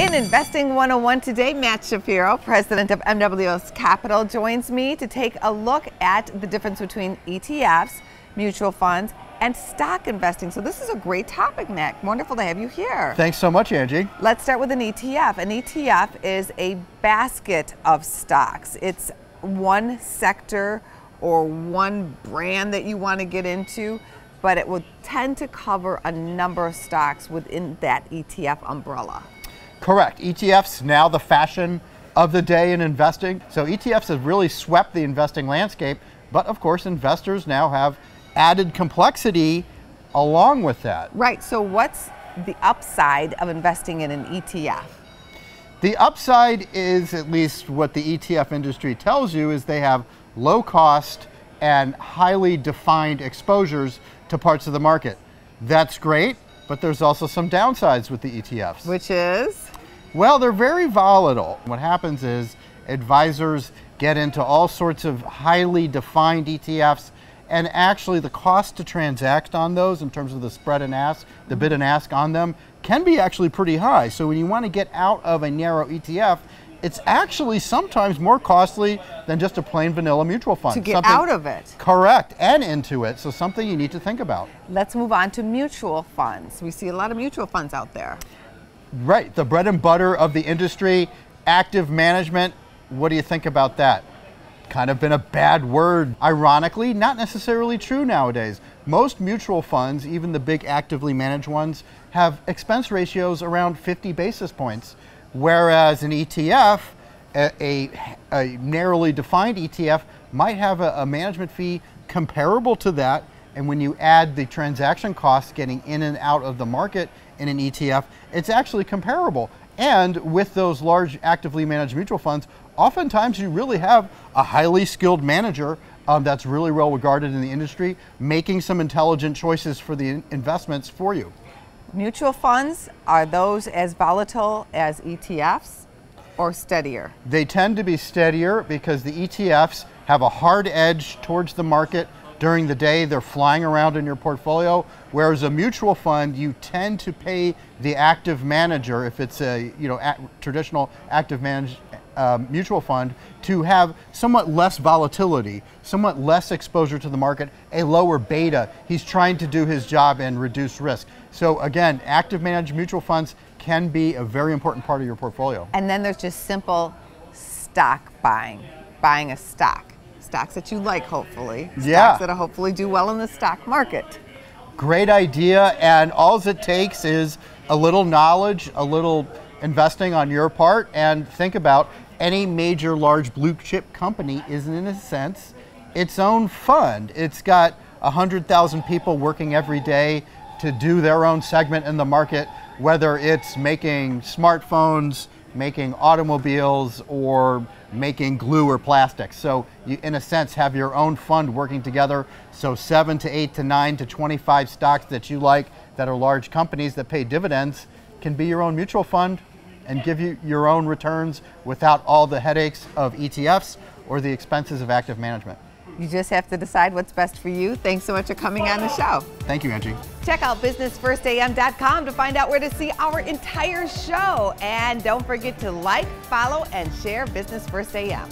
In Investing 101 today, Matt Shapiro, president of MWS Capital, joins me to take a look at the difference between ETFs, mutual funds, and stock investing. So this is a great topic, Matt. Wonderful to have you here. Thanks so much, Angie. Let's start with an ETF. An ETF is a basket of stocks. It's one sector or one brand that you want to get into, but it will tend to cover a number of stocks within that ETF umbrella. Correct. ETFs now the fashion of the day in investing. So ETFs have really swept the investing landscape, but of course investors now have added complexity along with that. Right. So what's the upside of investing in an ETF? The upside is at least what the ETF industry tells you is they have low cost and highly defined exposures to parts of the market. That's great, but there's also some downsides with the ETFs. Which is? Well, they're very volatile. What happens is advisors get into all sorts of highly defined ETFs and actually the cost to transact on those in terms of the spread and ask, the bid and ask on them can be actually pretty high. So when you want to get out of a narrow ETF, it's actually sometimes more costly than just a plain vanilla mutual fund. To get something, out of it. Correct, and into it. So something you need to think about. Let's move on to mutual funds. We see a lot of mutual funds out there. Right, the bread and butter of the industry, active management. What do you think about that? Kind of been a bad word. Ironically, not necessarily true nowadays. Most mutual funds, even the big actively managed ones, have expense ratios around 50 basis points, whereas an ETF, a, a, a narrowly defined ETF, might have a, a management fee comparable to that and when you add the transaction costs getting in and out of the market in an ETF, it's actually comparable. And with those large actively managed mutual funds, oftentimes you really have a highly skilled manager um, that's really well regarded in the industry, making some intelligent choices for the investments for you. Mutual funds, are those as volatile as ETFs or steadier? They tend to be steadier because the ETFs have a hard edge towards the market during the day, they're flying around in your portfolio. Whereas a mutual fund, you tend to pay the active manager, if it's a you know traditional active managed uh, mutual fund, to have somewhat less volatility, somewhat less exposure to the market, a lower beta. He's trying to do his job and reduce risk. So again, active managed mutual funds can be a very important part of your portfolio. And then there's just simple stock buying, buying a stock stocks that you like, hopefully. Stocks yeah. that'll hopefully do well in the stock market. Great idea, and all it takes is a little knowledge, a little investing on your part, and think about any major large blue chip company is in a sense its own fund. It's got 100,000 people working every day to do their own segment in the market, whether it's making smartphones, making automobiles, or making glue or plastic. So you, in a sense, have your own fund working together. So seven to eight to nine to 25 stocks that you like that are large companies that pay dividends can be your own mutual fund and give you your own returns without all the headaches of ETFs or the expenses of active management. You just have to decide what's best for you. Thanks so much for coming on the show. Thank you, Angie. Check out businessfirstam.com to find out where to see our entire show. And don't forget to like, follow, and share Business First AM.